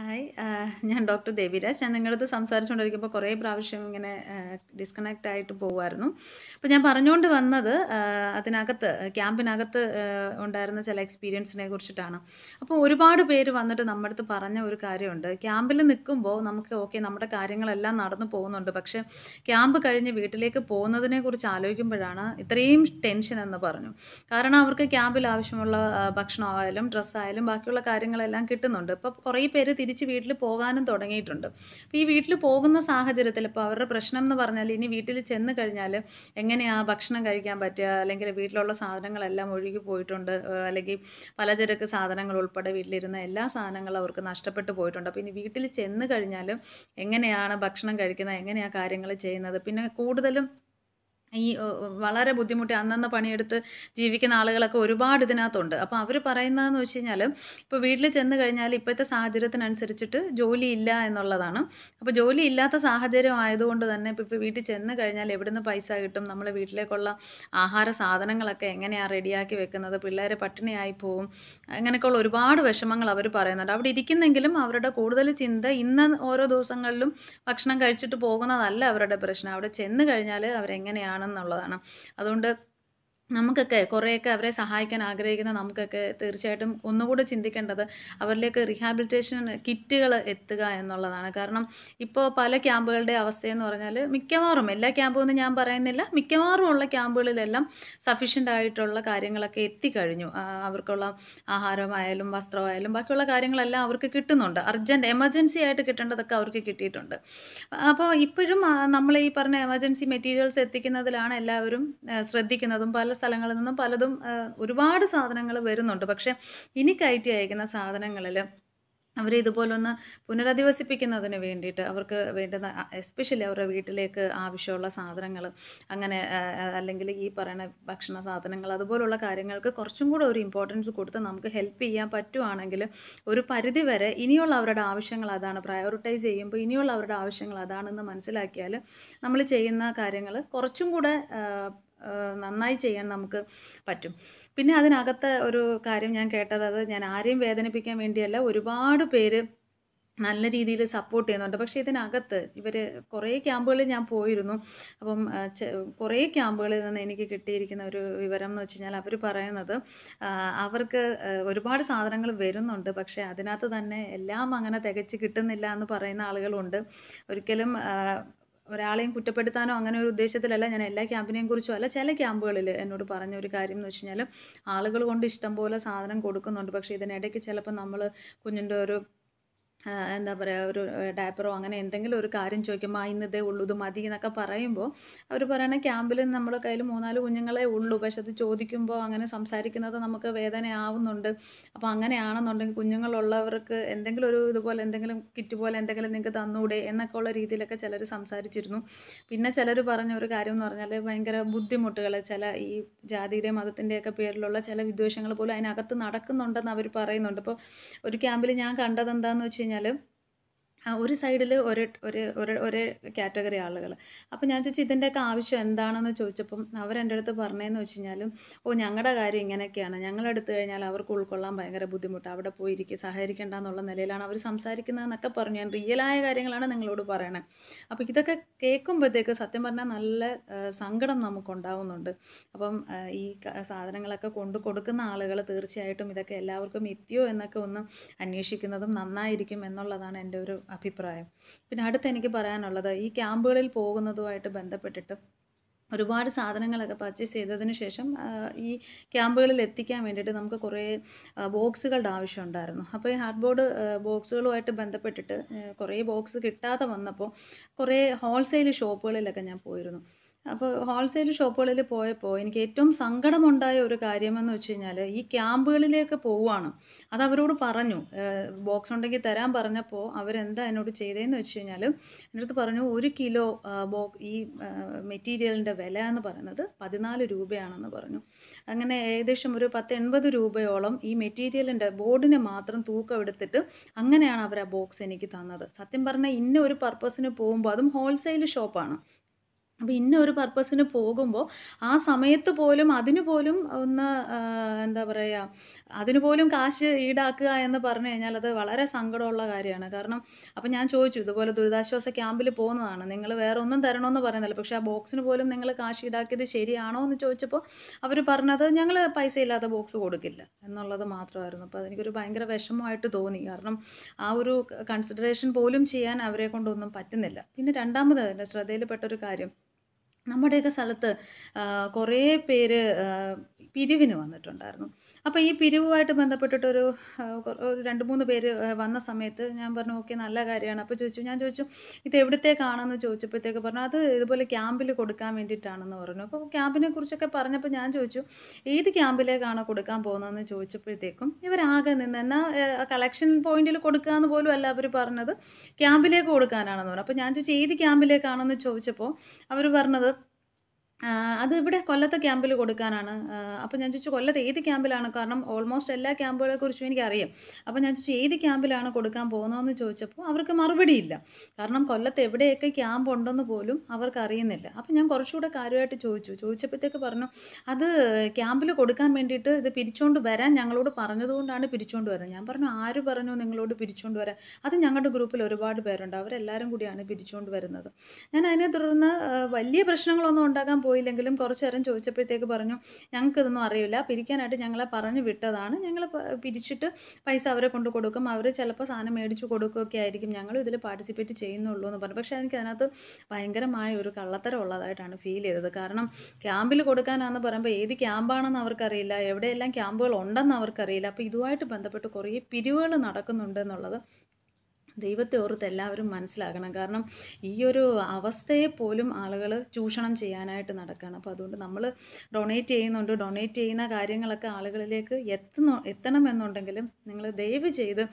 Hi ഞാൻ doctor Deviraj. ഞാൻ നിങ്ങളടുത്ത് സംസാരിച്ചുകൊണ്ടിരിക്കുമ്പോൾ കുറേ പ്രാവശ്യം ഇങ്ങനെ ഡിസ്കണക്റ്റ് ആയിട്ട് പോകുമായിരുന്നു അപ്പോൾ ഞാൻ പറഞ്ഞുകൊണ്ട് വന്നത് ആഹ് അതിനകത്ത് ക്യാമ്പിനകത്ത് ഉണ്ടായിരുന്ന ചില എക്സ്പീരിയൻസിനെ കുറിച്ചിട്ടാണ്. അപ്പോൾ ഒരുപാട് പേര് വന്നിട്ട് നമ്മുടെ അടുത്ത് പറഞ്ഞ ഒരു കാര്യമുണ്ട്. ക്യാമ്പിൽ നിൽക്കുമ്പോൾ നമുക്ക് ഓക്കെ നമ്മുടെ കാര്യങ്ങളെല്ലാം നടന്നു പോകുന്നുണ്ട്. പക്ഷേ ക്യാമ്പ് കഴിഞ്ഞ് വീട്ടിലേക്ക് പോകുന്നതിനെ കുറിച്ച് ആലോചിക്കുമ്പോഴാണ് ഇത്രയും ടെൻഷൻ എന്ന് പറഞ്ഞു. കാരണം അവർക്ക് ക്യാമ്പിൽ ആവശ്യമുള്ള ഭക്ഷണമായാലും ഡ്രസ്സായാലും ബാക്കിയുള്ള കാര്യങ്ങളെല്ലാം കിട്ടുന്നുണ്ട്. ഇപ്പോൾ കുറേ പേര് തിരിച്ച് വീട്ടിൽ പോകാനും തുടങ്ങിയിട്ടുണ്ട്. ഈ വീട്ടിൽ പോകുന്ന സാഹചര്യത്തിൽ ഇപ്പോൾ അവരുടെ പ്രശ്നം എന്ന് പറഞ്ഞാൽ ഇനി വീട്ടിൽ ചെന്ന് കഴിഞ്ഞാൽ എങ്ങനെയാണ് ഭക്ഷണം കഴിക്കാൻ പറ്റുക? അല്ലെങ്കിൽ വീട്ടിലുള്ള സാധനങ്ങളെല്ലാം ഒഴുകി പോയിട്ടുണ്ട്. അല്ലെങ്കിൽ പലചരക്ക് സാധനങ്ങൾ ഉൾപ്പെടെ വീട്ടിലിരുന്ന എല്ലാ സാധനങ്ങളും അവർക്ക് നഷ്ടപ്പെട്ടു പോയിട്ടുണ്ട്. അപ്പോൾ ഇനി വീട്ടിൽ ചെന്ന് കഴിഞ്ഞാൽ എങ്ങനെയാണ് ഭക്ഷണം കഴിക്കുന്നത്? എങ്ങനെയാണ് കാര്യങ്ങൾ ചെയ്യുന്നത്? പിന്നെ കൂടുതലും ഈ വളരെ ബുദ്ധിമുട്ടി അന്നന്ന് പണിയെടുത്ത് ജീവിക്കുന്ന ആളുകളൊക്കെ ഒരുപാട് ഇതിനകത്തുണ്ട്. അപ്പോൾ അവർ പറയുന്നതെന്ന് വെച്ച് കഴിഞ്ഞാൽ ഇപ്പോൾ വീട്ടിൽ ചെന്ന് കഴിഞ്ഞാൽ ഇപ്പോഴത്തെ സാഹചര്യത്തിനനുസരിച്ചിട്ട് ജോലി ഇല്ല എന്നുള്ളതാണ്. അപ്പോൾ ജോലി ഇല്ലാത്ത സാഹചര്യം ആയതുകൊണ്ട് തന്നെ ഇപ്പോൾ വീട്ടിൽ ചെന്ന് കഴിഞ്ഞാൽ എവിടുന്ന് പൈസ കിട്ടും? നമ്മൾ വീട്ടിലേക്കുള്ള ആഹാര സാധനങ്ങളൊക്കെ എങ്ങനെയാണ് റെഡിയാക്കി വെക്കുന്നത്? പിള്ളേരെ പട്ടിണിയായി പോവും. അങ്ങനെയൊക്കെയുള്ള ഒരുപാട് വിഷമങ്ങൾ അവർ പറയുന്നുണ്ട്. അവിടെ ഇരിക്കുന്നെങ്കിലും അവരുടെ കൂടുതൽ ചിന്ത ഇന്ന് ഓരോ ദിവസങ്ങളിലും ഭക്ഷണം കഴിച്ചിട്ട് പോകുന്നതല്ല അവരുടെ പ്രശ്നം. അവിടെ ചെന്ന് കഴിഞ്ഞാൽ അവരെങ്ങനെയാണെന്നുള്ളതാണ് അതുകൊണ്ട് നമുക്കൊക്കെ കുറേയൊക്കെ അവരെ സഹായിക്കാൻ ആഗ്രഹിക്കുന്ന നമുക്കൊക്കെ തീർച്ചയായിട്ടും ഒന്നുകൂടെ ചിന്തിക്കേണ്ടത് അവരിലേക്ക് റീഹാബിലിറ്റേഷൻ കിറ്റുകൾ എത്തുക എന്നുള്ളതാണ്. കാരണം ഇപ്പോൾ പല ക്യാമ്പുകളുടെ അവസ്ഥയെന്ന് പറഞ്ഞാൽ മിക്കവാറും എല്ലാ ക്യാമ്പും എന്ന് ഞാൻ പറയുന്നില്ല മിക്കവാറും ഉള്ള ക്യാമ്പുകളിലെല്ലാം സഫീഷ്യന്റ് ആയിട്ടുള്ള കാര്യങ്ങളൊക്കെ എത്തിക്കഴിഞ്ഞു. അവർക്കുള്ള ആഹാരമായാലും വസ്ത്രമായാലും ബാക്കിയുള്ള കാര്യങ്ങളെല്ലാം അവർക്ക് കിട്ടുന്നുണ്ട്. അർജന്റ് എമർജൻസി ആയിട്ട് കിട്ടേണ്ടതൊക്കെ അവർക്ക് കിട്ടിയിട്ടുണ്ട്. അപ്പോൾ ഇപ്പോഴും നമ്മൾ ഈ പറഞ്ഞ എമർജൻസി മെറ്റീരിയൽസ് എത്തിക്കുന്നതിലാണ് എല്ലാവരും ശ്രദ്ധിക്കുന്നതും പല സ്ഥലങ്ങളിൽ നിന്നും പലതും ഒരുപാട് സാധനങ്ങൾ വരുന്നുണ്ട്. പക്ഷേ ഇനി കയറ്റി അയക്കുന്ന സാധനങ്ങളിൽ അവർ ഇതുപോലൊന്ന് പുനരധിവസിപ്പിക്കുന്നതിന് വേണ്ടിയിട്ട് അവർക്ക് വേണ്ടുന്ന എസ്പെഷ്യലി അവരുടെ വീട്ടിലേക്ക് ആവശ്യമുള്ള സാധനങ്ങൾ അങ്ങനെ അല്ലെങ്കിൽ ഈ പറയുന്ന ഭക്ഷണ സാധനങ്ങൾ അതുപോലുള്ള കാര്യങ്ങൾക്ക് കുറച്ചും കൂടെ ഒരു ഇമ്പോർട്ടൻസ് കൊടുത്ത് നമുക്ക് ഹെൽപ്പ് ചെയ്യാൻ പറ്റുവാണെങ്കിൽ ഒരു പരിധി വരെ ഇനിയുള്ള അവരുടെ ആവശ്യങ്ങൾ അതാണ്. പ്രയോറിറ്റൈസ് ചെയ്യുമ്പോൾ ഇനിയുള്ള അവരുടെ ആവശ്യങ്ങൾ അതാണെന്ന് മനസ്സിലാക്കിയാൽ നമ്മൾ ചെയ്യുന്ന കാര്യങ്ങൾ കുറച്ചും കൂടെ നന്നായി ചെയ്യാൻ നമുക്ക് പറ്റും. പിന്നെ അതിനകത്ത് ഒരു കാര്യം ഞാൻ കേട്ടത് അത് ഞാൻ ആരെയും വേദനിപ്പിക്കാൻ വേണ്ടിയല്ല ഒരുപാട് പേര് നല്ല രീതിയിൽ സപ്പോർട്ട് ചെയ്യുന്നുണ്ട്. പക്ഷേ ഇതിനകത്ത് ഇവർ കുറേ ക്യാമ്പുകളിൽ ഞാൻ പോയിരുന്നു. അപ്പം കുറേ ക്യാമ്പുകളിൽ നിന്ന് എനിക്ക് കിട്ടിയിരിക്കുന്ന ഒരു വിവരം എന്ന് വെച്ച് കഴിഞ്ഞാൽ അവർ പറയുന്നത് അവർക്ക് ഒരുപാട് സാധനങ്ങൾ വരുന്നുണ്ട്. പക്ഷേ അതിനകത്ത് തന്നെ എല്ലാം അങ്ങനെ തികച്ച് കിട്ടുന്നില്ല എന്ന് പറയുന്ന ആളുകളുണ്ട്. ഒരിക്കലും ഒരാളെയും കുറ്റപ്പെടുത്താനോ അങ്ങനെ ഒരു ഉദ്ദേശത്തിലല്ല. ഞാൻ എല്ലാ ക്യാമ്പിനെയും കുറിച്ചും അല്ല ചില ക്യാമ്പുകളിൽ എന്നോട് പറഞ്ഞ ഒരു കാര്യം എന്ന് വെച്ച് കഴിഞ്ഞാൽ ആളുകൾ കൊണ്ട് ഇഷ്ടം പോലെ സാധനം കൊടുക്കുന്നുണ്ട്. പക്ഷേ ഇതിനിടയ്ക്ക് ചിലപ്പോൾ നമ്മൾ കുഞ്ഞിന്റെ ഒരു എന്താ പറയുക ഒരു ഡയപ്പറോ അങ്ങനെ എന്തെങ്കിലും ഒരു കാര്യം ചോദിക്കുമ്പോൾ ആ ഇന്നതേ ഉള്ളൂ ഇത് മതി എന്നൊക്കെ പറയുമ്പോൾ അവർ പറയണ ക്യാമ്പിൽ നമ്മുടെ കയ്യിൽ മൂന്നാൽ കുഞ്ഞുങ്ങളെ ഉള്ളൂ. പക്ഷെ അത് ചോദിക്കുമ്പോൾ അങ്ങനെ സംസാരിക്കുന്നത് നമുക്ക് വേദനയാവുന്നുണ്ട് അപ്പോൾ അങ്ങനെയാണെന്നുണ്ടെങ്കിൽ കുഞ്ഞുങ്ങളുള്ളവർക്ക് എന്തെങ്കിലും ഒരു ഇതുപോലെ എന്തെങ്കിലും കിറ്റ് പോലെ എന്തെങ്കിലും നിങ്ങൾക്ക് തന്നൂടെ എന്നൊക്കെ ഉള്ള രീതിയിലൊക്കെ ചിലർ സംസാരിച്ചിരുന്നു. പിന്നെ ചിലർ പറഞ്ഞ ഒരു കാര്യം എന്ന് പറഞ്ഞാൽ ഭയങ്കര ബുദ്ധിമുട്ടുകൾ ചില ഈ ജാതിയുടെയും മതത്തിന്റെയൊക്കെ പേരിലുള്ള ചില വിദ്വേഷങ്ങൾ പോലും അതിനകത്ത് നടക്കുന്നുണ്ടെന്ന് അവർ പറയുന്നുണ്ട്. അപ്പോൾ ഒരു ക്യാമ്പിൽ ഞാൻ കണ്ടത് എന്താണെന്ന് വെച്ച് കഴിഞ്ഞാൽ ഒരു സൈഡിൽ ഒരു ഒരു ഒരു ഒരേ കാറ്റഗറി ആളുകൾ അപ്പോൾ ഞാൻ ചോദിച്ചു ഇതിന്റെയൊക്കെ ആവശ്യം എന്താണെന്ന് ചോദിച്ചപ്പം അവരെന്റെ അടുത്ത് പറഞ്ഞതെന്ന് വെച്ച് കഴിഞ്ഞാലും ഓ ഞങ്ങളുടെ കാര്യം ഇങ്ങനെയൊക്കെയാണ്. ഞങ്ങളെടുത്ത് കഴിഞ്ഞാൽ അവർക്ക് ഉൾക്കൊള്ളാൻ ഭയങ്കര ബുദ്ധിമുട്ട്. അവിടെ പോയി ഇരിക്കുക സഹകരിക്കേണ്ട എന്നുള്ള നിലയിലാണ് അവർ സംസാരിക്കുന്നതെന്നൊക്കെ പറഞ്ഞു. ഞാൻ റിയലായ കാര്യങ്ങളാണ് നിങ്ങളോട് പറയണത് അപ്പോൾ ഇതൊക്കെ കേൾക്കുമ്പോഴത്തേക്ക് സത്യം പറഞ്ഞാൽ നല്ല സങ്കടം നമുക്കുണ്ടാവുന്നുണ്ട്. അപ്പം ഈ സാധനങ്ങളൊക്കെ കൊണ്ടു കൊടുക്കുന്ന ആളുകൾ തീർച്ചയായിട്ടും ഇതൊക്കെ എല്ലാവർക്കും എത്തിയോ എന്നൊക്കെ ഒന്ന് അന്വേഷിക്കുന്നതും നന്നായിരിക്കും എന്നുള്ളതാണ് എന്റെ ഒരു അഭിപ്രായം. പിന്നെ അടുത്ത് എനിക്ക് പറയാനുള്ളത് ഈ ക്യാമ്പുകളിൽ പോകുന്നതുമായിട്ട് ബന്ധപ്പെട്ടിട്ട് ഒരുപാട് സാധനങ്ങളൊക്കെ പർച്ചേസ് ചെയ്തതിന് ശേഷം ഈ ക്യാമ്പുകളിൽ എത്തിക്കാൻ വേണ്ടിയിട്ട് നമുക്ക് കുറേ ബോക്സുകളുടെ ആവശ്യമുണ്ടായിരുന്നു അപ്പോൾ ഈ ഹാർഡ് ബോർഡ് ബോക്സുകളുമായിട്ട് ബന്ധപ്പെട്ടിട്ട് കുറേ ബോക്സ് കിട്ടാതെ വന്നപ്പോൾ കുറേ ഹോൾസെയിൽ ഷോപ്പുകളിലൊക്കെ ഞാൻ പോയിരുന്നു. അപ്പോൾ ഹോൾസെയിൽ ഷോപ്പുകളിൽ പോയപ്പോൾ എനിക്ക് ഏറ്റവും സങ്കടമുണ്ടായ ഒരു കാര്യമെന്ന് വെച്ച് കഴിഞ്ഞാൽ ഈ ക്യാമ്പുകളിലേക്ക് പോവുകയാണ് അത് അവരോട് പറഞ്ഞു. ബോക്സ് ഉണ്ടെങ്കിൽ തരാൻ പറഞ്ഞപ്പോൾ അവരെന്താ എന്നോട് ചെയ്തതെന്ന് വെച്ച് കഴിഞ്ഞാൽ എന്റെ അടുത്ത് പറഞ്ഞു ഒരു കിലോ ബോ ഈ മെറ്റീരിയലിന്റെ വില എന്ന് പറയുന്നത് പതിനാല് രൂപയാണെന്ന് പറഞ്ഞു. അങ്ങനെ ഏകദേശം ഒരു പത്ത് എൺപത് രൂപയോളം ഈ മെറ്റീരിയലിന്റെ ബോർഡിനെ മാത്രം തൂക്കം എടുത്തിട്ട് അങ്ങനെയാണ് അവർ ആ ബോക്സ് എനിക്ക് തന്നത്. സത്യം പറഞ്ഞാൽ ഇന്ന ഒരു പർപ്പസിന് പോകുമ്പോൾ അതും ഹോൾസെയിൽ ഷോപ്പാണ് അപ്പോൾ ഇന്ന ഒരു പർപ്പസിന് പോകുമ്പോൾ ആ സമയത്ത് പോലും അതിന് പോലും ഒന്ന് എന്താ പറയുക അതിന് പോലും കാശ് ഈടാക്കുക എന്ന് പറഞ്ഞു കഴിഞ്ഞാൽ അത് വളരെ സങ്കടമുള്ള കാര്യമാണ്. കാരണം അപ്പം ഞാൻ ചോദിച്ചു ഇതുപോലെ ദുരിതാശ്വാസ ക്യാമ്പിൽ പോകുന്നതാണ് നിങ്ങൾ വേറെ ഒന്നും തരണമെന്ന് പറയുന്നില്ല പക്ഷേ ആ ബോക്സിന് പോലും നിങ്ങൾ കാശ് ഈടാക്കിയത് ശരിയാണോ എന്ന് ചോദിച്ചപ്പോൾ അവർ പറഞ്ഞത് ഞങ്ങൾ പൈസ ഇല്ലാത്ത ബോക്സ് കൊടുക്കില്ല എന്നുള്ളത് മാത്രമായിരുന്നു. അപ്പോൾ അതെനിക്കൊരു ഭയങ്കര വിഷമമായിട്ട് തോന്നി. കാരണം ആ ഒരു കൺസിഡറേഷൻ പോലും ചെയ്യാൻ അവരെ കൊണ്ടൊന്നും പറ്റുന്നില്ല. പിന്നെ രണ്ടാമത് എന്റെ ശ്രദ്ധയിൽപ്പെട്ടൊരു കാര്യം നമ്മുടെയൊക്കെ സ്ഥലത്ത് കുറേ പേര് പിരിവിന് വന്നിട്ടുണ്ടായിരുന്നു. അപ്പോൾ ഈ പിരിവുമായിട്ട് ബന്ധപ്പെട്ടിട്ടൊരു ഒരു രണ്ട് മൂന്ന് പേര് വന്ന സമയത്ത് ഞാൻ പറഞ്ഞു ഓക്കെ നല്ല കാര്യമാണ്. അപ്പോൾ ചോദിച്ചു ഞാൻ ചോദിച്ചു ഇത് എവിടത്തേക്കാണെന്ന് ചോദിച്ചപ്പോഴത്തേക്ക് പറഞ്ഞു അത് ഇതുപോലെ ക്യാമ്പിൽ കൊടുക്കാൻ വേണ്ടിയിട്ടാണെന്ന് പറഞ്ഞു. അപ്പോൾ ക്യാമ്പിനെ കുറിച്ചൊക്കെ പറഞ്ഞപ്പോൾ ഞാൻ ചോദിച്ചു ഏത് ക്യാമ്പിലേക്കാണ് കൊടുക്കാൻ പോകുന്നതെന്ന് ചോദിച്ചപ്പോഴത്തേക്കും ഇവരാകെ നിന്ന് എന്നാൽ കളക്ഷൻ പോയിന്റിൽ കൊടുക്കുക എന്ന് പോലും അല്ല അവർ പറഞ്ഞത് ക്യാമ്പിലേക്ക് കൊടുക്കാനാണെന്ന് പറഞ്ഞു. അപ്പോൾ ഞാൻ ചോദിച്ചു ഏത് ക്യാമ്പിലേക്കാണെന്ന് ചോദിച്ചപ്പോൾ അവർ പറഞ്ഞത് അത് ഇവിടെ കൊല്ലത്തെ ക്യാമ്പിൽ കൊടുക്കാനാണ്. അപ്പോൾ ഞാൻ ചോദിച്ചു കൊല്ലത്ത് ഏത് ക്യാമ്പിലാണ്? കാരണം ഓൾമോസ്റ്റ് എല്ലാ ക്യാമ്പുകളെ കുറിച്ചും എനിക്കറിയാം. അപ്പോൾ ഞാൻ ചോദിച്ചു ഏത് ക്യാമ്പിലാണ് കൊടുക്കാൻ പോകുന്നതെന്ന് ചോദിച്ചപ്പോൾ അവർക്ക് മറുപടിയില്ല കാരണം കൊല്ലത്ത് എവിടെയൊക്കെ ക്യാമ്പ് ഉണ്ടെന്ന് പോലും അവർക്ക് അറിയുന്നില്ല. അപ്പോൾ ഞാൻ കുറച്ചുകൂടെ കാര്യമായിട്ട് ചോദിച്ചു. ചോദിച്ചപ്പോഴത്തേക്ക് പറഞ്ഞു അത് ക്യാമ്പിൽ കൊടുക്കാൻ വേണ്ടിയിട്ട് ഇത് പിരിച്ചുകൊണ്ട് വരാൻ ഞങ്ങളോട് പറഞ്ഞതുകൊണ്ടാണ് പിരിച്ചുകൊണ്ട് വരുന്നത്. ഞാൻ പറഞ്ഞു ആര് പറഞ്ഞു നിങ്ങളോട് പിരിച്ചുകൊണ്ട് വരാൻ? അത് ഞങ്ങളുടെ ഗ്രൂപ്പിൽ ഒരുപാട് പേരുണ്ട്. അവരെല്ലാവരും കൂടിയാണ് പിരിച്ചുകൊണ്ട് വരുന്നത്. ഞാൻ അതിനെ തുടർന്ന് വലിയ പ്രശ്നങ്ങളൊന്നും ഉണ്ടാക്കാൻ പോയില്ലെങ്കിലും കുറച്ച് നേരം ചോദിച്ചപ്പോഴത്തേക്ക് പറഞ്ഞു ഞങ്ങൾക്ക് ഇതൊന്നും അറിയില്ല. പിരിക്കാനായിട്ട് ഞങ്ങളെ പറഞ്ഞു വിട്ടതാണ്. ഞങ്ങൾ പിരിച്ചിട്ട് പൈസ അവരെ കൊണ്ട് കൊടുക്കും. അവർ ചിലപ്പോൾ സാധനം മേടിച്ച് കൊടുക്കുകയൊക്കെ ആയിരിക്കും. ഞങ്ങൾ ഇതിൽ പാർട്ടിസിപ്പേറ്റ് ചെയ്യുന്നുള്ളൂ എന്ന് പറഞ്ഞു. പക്ഷേ എനിക്കതിനകത്ത് ഭയങ്കരമായ ഒരു കള്ളത്തരം ഉള്ളതായിട്ടാണ് ഫീൽ ചെയ്തത്. കാരണം ക്യാമ്പിൽ കൊടുക്കാനാണെന്ന് പറയുമ്പോൾ ഏത് ക്യാമ്പാണെന്ന് അവർക്കറിയില്ല. എവിടെയെല്ലാം ക്യാമ്പുകൾ ഉണ്ടെന്ന് അവർക്കറിയില്ല. അപ്പോൾ ഇതുമായിട്ട് ബന്ധപ്പെട്ട് കുറേ പിരിവുകൾ നടക്കുന്നുണ്ട് എന്നുള്ളത് ദൈവത്തെ ഓർത്ത് എല്ലാവരും മനസ്സിലാക്കണം കാരണം ഈ ഒരു അവസ്ഥയെ പോലും ആളുകൾ ചൂഷണം ചെയ്യാനായിട്ട് നടക്കുകയാണ് അപ്പോൾ അതുകൊണ്ട് നമ്മൾ ഡൊണേറ്റ് ചെയ്യുന്നുണ്ട്. ഡൊണേറ്റ് ചെയ്യുന്ന കാര്യങ്ങളൊക്കെ ആളുകളിലേക്ക് എത്തുന്നു എത്തണമെന്നുണ്ടെങ്കിലും നിങ്ങൾ ദയവ് ചെയ്ത്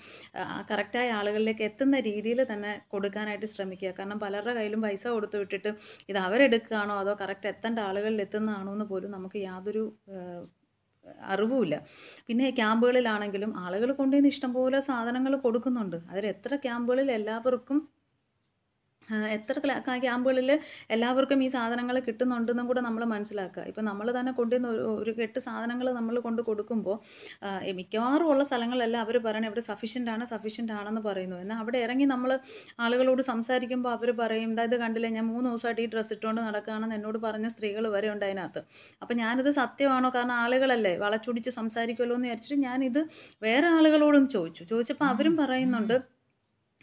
കറക്റ്റായ ആളുകളിലേക്ക് എത്തുന്ന രീതിയിൽ തന്നെ കൊടുക്കാനായിട്ട് ശ്രമിക്കുക. കാരണം പലരുടെ കയ്യിലും പൈസ കൊടുത്തു വിട്ടിട്ട് ഇത് അവരെടുക്കുകയാണോ അതോ കറക്റ്റ് എത്തേണ്ട ആളുകളിൽ എത്തുന്നതാണോ എന്ന് പോലും നമുക്ക് യാതൊരു അറിവുമില്ല പിന്നെ ക്യാമ്പുകളിലാണെങ്കിലും ആളുകൾ കൊണ്ടുവന്ന് ഇഷ്ടംപോലെ സാധനങ്ങൾ കൊടുക്കുന്നുണ്ട്. അതിൽ എത്ര ക്യാമ്പുകളിൽ എല്ലാവർക്കും എത്ര ക്യാമ്പുകളിൽ എല്ലാവർക്കും ഈ സാധനങ്ങൾ കിട്ടുന്നുണ്ടെന്നും കൂടെ നമ്മൾ മനസ്സിലാക്കുക. ഇപ്പം നമ്മൾ തന്നെ കൊണ്ടുവന്ന് ഒരു കെട്ട് സാധനങ്ങൾ നമ്മൾ കൊണ്ട് കൊടുക്കുമ്പോൾ മിക്കവാറും ഉള്ള സ്ഥലങ്ങളെല്ലാം അവർ പറയണത് ഇവിടെ സഫീഷ്യന്റ് ആണ് സഫീഷ്യന്റ് ആണെന്ന് പറയുന്നു. എന്നാൽ അവിടെ ഇറങ്ങി നമ്മൾ ആളുകളോട് സംസാരിക്കുമ്പോൾ അവർ പറയും അതായത് കണ്ടില്ലേ? ഞാൻ മൂന്ന് ദിവസമായിട്ട് ഈ ഡ്രസ്സ് ഇട്ടുകൊണ്ട് നടക്കുകയാണെന്ന് എന്നോട് പറഞ്ഞ സ്ത്രീകൾ വരെ ഉണ്ട് അതിനകത്ത്. അപ്പം ഞാനിത് സത്യമാണോ? കാരണം ആളുകളല്ലേ വളച്ചൊടിച്ച് സംസാരിക്കുമല്ലോ എന്ന് വിചാരിച്ചിട്ട് ഞാനിത് വേറെ ആളുകളോടും ചോദിച്ചു. ചോദിച്ചപ്പോൾ അവരും പറയുന്നുണ്ട്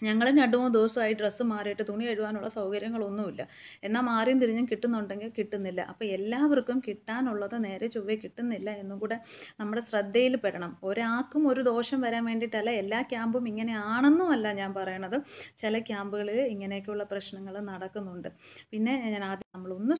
ഞങ്ങൾ രണ്ട് മൂന്ന് ദിവസമായി ഡ്രസ്സ് മാറിയിട്ട് തുണി കഴുകാനുള്ള സൗകര്യങ്ങളൊന്നുമില്ല. എന്നാൽ മാറിയും തിരിഞ്ഞും കിട്ടുന്നുണ്ടെങ്കിൽ കിട്ടുന്നില്ല. അപ്പോൾ എല്ലാവർക്കും കിട്ടാനുള്ളത് നേരെ ചൊവ്വേ കിട്ടുന്നില്ല എന്നും കൂടെ നമ്മുടെ ശ്രദ്ധയിൽ പെടണം. ഒരാൾക്കും ഒരു ദോഷം വരാൻ വേണ്ടിയിട്ടല്ല എല്ലാ ക്യാമ്പും ഇങ്ങനെയാണെന്നും അല്ല ഞാൻ പറയണത്. ചില ക്യാമ്പുകളിൽ ഇങ്ങനെയൊക്കെയുള്ള പ്രശ്നങ്ങൾ നടക്കുന്നുണ്ട്. പിന്നെ ഞാൻ ആദ്യം നമ്മളൊന്ന്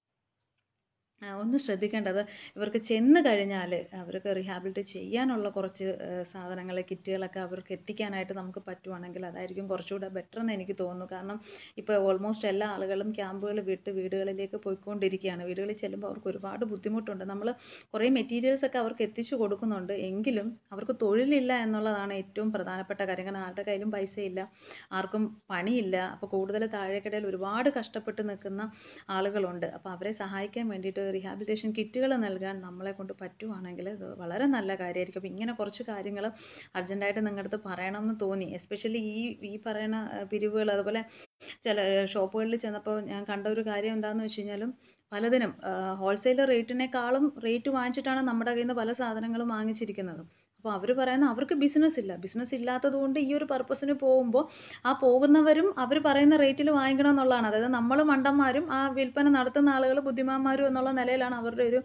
ഒന്ന് ശ്രദ്ധിക്കേണ്ടത് ഇവർക്ക് ചെന്ന് കഴിഞ്ഞാൽ അവർക്ക് റീഹാബിലിറ്റ് ചെയ്യാനുള്ള കുറച്ച് സാധനങ്ങൾ കിറ്റുകളൊക്കെ അവർക്ക് എത്തിക്കാനായിട്ട് നമുക്ക് പറ്റുവാണെങ്കിൽ അതായിരിക്കും കുറച്ചുകൂടെ ബെറ്റർ എന്ന് എനിക്ക് തോന്നുന്നു. കാരണം ഇപ്പോൾ ഓൾമോസ്റ്റ് എല്ലാ ആളുകളും ക്യാമ്പുകൾ വിട്ട് വീടുകളിലേക്ക് പോയിക്കൊണ്ടിരിക്കുകയാണ്. വീടുകളിൽ ചെല്ലുമ്പോൾ അവർക്ക് ഒരുപാട് ബുദ്ധിമുട്ടുണ്ട്. നമ്മൾ കുറേ മെറ്റീരിയൽസ് ഒക്കെ അവർക്ക് എത്തിച്ചു കൊടുക്കുന്നുണ്ട്. എങ്കിലും അവർക്ക് തൊഴിലില്ല എന്നുള്ളതാണ് ഏറ്റവും പ്രധാനപ്പെട്ട കാര്യം. കാരണം ആരുടെ കയ്യിലും പൈസയില്ല ആർക്കും പണിയില്ല. അപ്പോൾ കൂടുതൽ താഴേക്കിടയിൽ ഒരുപാട് കഷ്ടപ്പെട്ട് നിൽക്കുന്ന ആളുകളുണ്ട്. അപ്പോൾ അവരെ സഹായിക്കാൻ വേണ്ടിയിട്ട് റീഹാബിലിറ്റേഷൻ കിറ്റുകൾ നൽകാൻ നമ്മളെ കൊണ്ട് പറ്റുവാണെങ്കിൽ ഇത് വളരെ നല്ല കാര്യമായിരിക്കും. അപ്പോൾ ഇങ്ങനെ കുറച്ച് കാര്യങ്ങൾ അർജന്റായിട്ട് നിങ്ങളുടെ അടുത്ത് പറയണമെന്ന് തോന്നി. എസ്പെഷ്യലി ഈ ഈ പറയുന്ന പിരിവുകൾ അതുപോലെ ചില ഷോപ്പുകളിൽ ചെന്നപ്പോൾ ഞാൻ കണ്ട ഒരു കാര്യം എന്താണെന്ന് വെച്ച് കഴിഞ്ഞാലും പലതിനും ഹോൾസെയിൽ റേറ്റിനേക്കാളും റേറ്റ് വാങ്ങിച്ചിട്ടാണ് നമ്മുടെ കയ്യിൽ നിന്ന് പല സാധനങ്ങളും വാങ്ങിച്ചിരിക്കുന്നത്. അപ്പോൾ അവർ പറയുന്ന അവർക്ക് ബിസിനസ് ഇല്ല. ബിസിനസ് ഇല്ലാത്തത് കൊണ്ട് ഈ ഒരു പർപ്പസിന് പോകുമ്പോൾ ആ പോകുന്നവരും അവർ പറയുന്ന റേറ്റിൽ വാങ്ങിക്കണം എന്നുള്ളതാണ്. അതായത് നമ്മൾ മണ്ടന്മാരും ആ വിൽപ്പന നടത്തുന്ന ആളുകൾ ബുദ്ധിമാന്മാരും എന്നുള്ള നിലയിലാണ് അവരുടെ ഒരു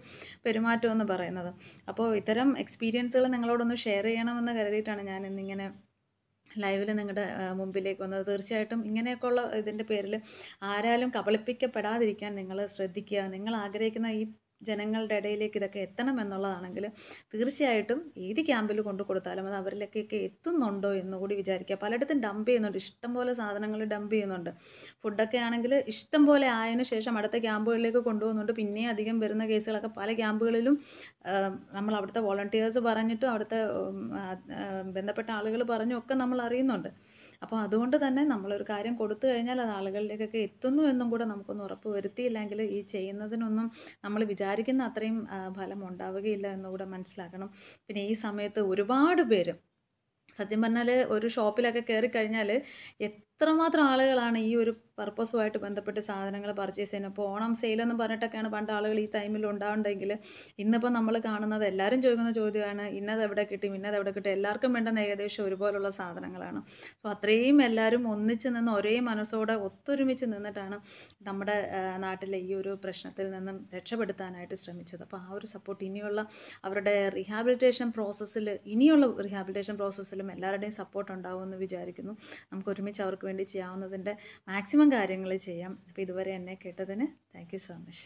പെരുമാറ്റം എന്ന് പറയുന്നത്. അപ്പോൾ ഇത്തരം എക്സ്പീരിയൻസുകൾ നിങ്ങളോടൊന്ന് ഷെയർ ചെയ്യണമെന്ന് കരുതിയിട്ടാണ് ഞാൻ ഇന്നിങ്ങനെ ലൈവിൽ നിങ്ങളുടെ മുമ്പിലേക്ക് വന്നത്. തീർച്ചയായിട്ടും ഇങ്ങനെയൊക്കെയുള്ള ഇതിന്റെ പേരിൽ ആരാലും കബളിപ്പിക്കപ്പെടാതിരിക്കാൻ നിങ്ങൾ ശ്രദ്ധിക്കുക. നിങ്ങൾ ആഗ്രഹിക്കുന്ന ഈ ജനങ്ങളുടെ ഇടയിലേക്ക് ഇതൊക്കെ എത്തണം എന്നുള്ളതാണെങ്കിൽ തീർച്ചയായിട്ടും ഏത് ക്യാമ്പിൽ കൊണ്ടു കൊടുത്താലും അത് അവരിലേക്കൊക്കെ എത്തുന്നുണ്ടോ എന്ന് കൂടി വിചാരിക്കുക. പലയിടത്തും ഡംപ് ചെയ്യുന്നുണ്ട്. ഇഷ്ടം പോലെ സാധനങ്ങൾ ഡംപ് ചെയ്യുന്നുണ്ട്. ഫുഡൊക്കെ ആണെങ്കിൽ ഇഷ്ടം പോലെ ആയതിനു ശേഷം അടുത്ത ക്യാമ്പുകളിലേക്ക് കൊണ്ടുപോകുന്നുണ്ട്. പിന്നെയും അധികം വരുന്ന കേസുകളൊക്കെ പല ക്യാമ്പുകളിലും നമ്മൾ അവിടുത്തെ വോളണ്ടിയേഴ്സ് പറഞ്ഞിട്ടും അവിടുത്തെ ബന്ധപ്പെട്ട ആളുകൾ പറഞ്ഞും ഒക്കെ നമ്മൾ അറിയുന്നുണ്ട്. അപ്പോൾ അതുകൊണ്ട് തന്നെ നമ്മളൊരു കാര്യം കൊടുത്തു കഴിഞ്ഞാൽ അത് ആളുകളിലേക്കൊക്കെ എത്തുന്നു എന്നും കൂടെ നമുക്കൊന്ന് ഉറപ്പ് വരുത്തിയില്ലെങ്കിൽ ഈ ചെയ്യുന്നതിനൊന്നും നമ്മൾ വിചാരിക്കുന്ന അത്രയും ഫലം ഉണ്ടാവുകയില്ല എന്നുകൂടെ മനസ്സിലാക്കണം. പിന്നെ ഈ സമയത്ത് ഒരുപാട് പേര് സത്യം പറഞ്ഞാൽ ഒരു ഷോപ്പിലൊക്കെ കയറി കഴിഞ്ഞാൽ എത്രമാത്രം ആളുകളാണ് ഈ ഒരു പർപ്പസുമായിട്ട് ബന്ധപ്പെട്ട് സാധനങ്ങൾ പർച്ചേസ് ചെയ്യുന്നത്. ഇപ്പോൾ ഓണം സെയിലെന്ന് പറഞ്ഞിട്ടൊക്കെയാണ് പണ്ട് ആളുകൾ ഈ ടൈമിൽ ഉണ്ടാവുണ്ടെങ്കിൽ ഇന്നിപ്പോൾ നമ്മൾ കാണുന്നത് എല്ലാവരും ചോദിക്കുന്ന ചോദ്യമാണ് ഇന്നത് എവിടെ കിട്ടും ഇന്നത് എവിടെ കിട്ടും. എല്ലാവർക്കും വേണ്ടുന്ന ഏകദേശം ഒരുപോലുള്ള സാധനങ്ങളാണ്. അപ്പോൾ അത്രയും എല്ലാവരും ഒന്നിച്ച് നിന്ന് ഒരേ മനസ്സോടെ ഒത്തൊരുമിച്ച് നിന്നിട്ടാണ് നമ്മുടെ നാട്ടിലെ ഈ ഒരു പ്രശ്നത്തിൽ നിന്നും രക്ഷപ്പെടുത്താനായിട്ട് ശ്രമിച്ചത്. അപ്പോൾ ആ ഒരു സപ്പോർട്ട് ഇനിയുള്ള അവരുടെ റീഹാബിലിറ്റേഷൻ പ്രോസസ്സിൽ ഇനിയുള്ള റീഹാബിലിറ്റേഷൻ പ്രോസസ്സിലും എല്ലാവരുടെയും സപ്പോർട്ട് ഉണ്ടാവുമെന്ന് വിചാരിക്കുന്നു. നമുക്ക് ഒരുമിച്ച് അവർക്ക് വേണ്ടി ചെയ്യാവുന്നതിന്റെ മാക്സിമം കാര്യങ്ങൾ ചെയ്യാം. അപ്പോൾ ഇതുവരെ എന്നെ കേട്ടതിന് താങ്ക് സോ മച്ച്